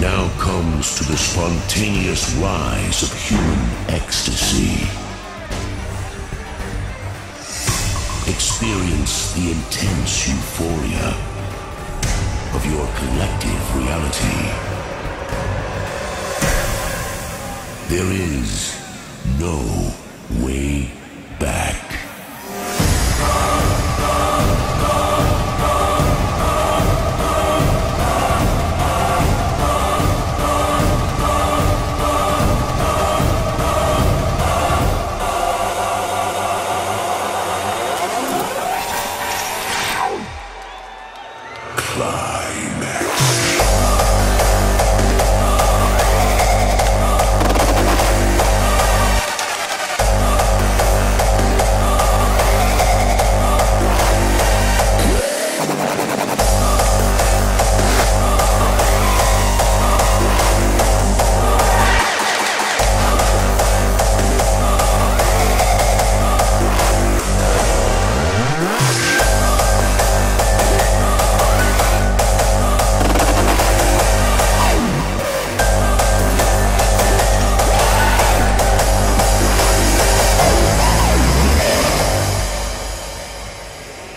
now comes to the spontaneous rise of human ecstasy. Experience the intense euphoria of your collective reality. There is no way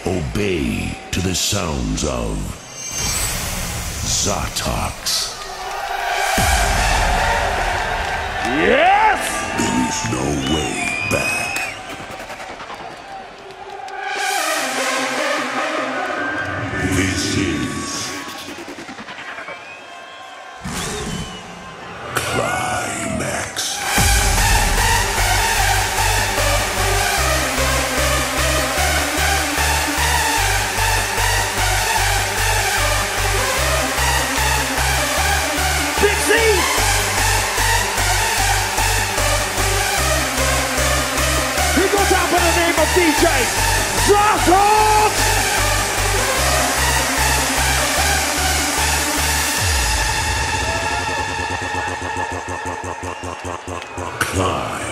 Obey to the sounds of Zatox. Yes! There is no way back. This is DJ Zatox! Qlimax.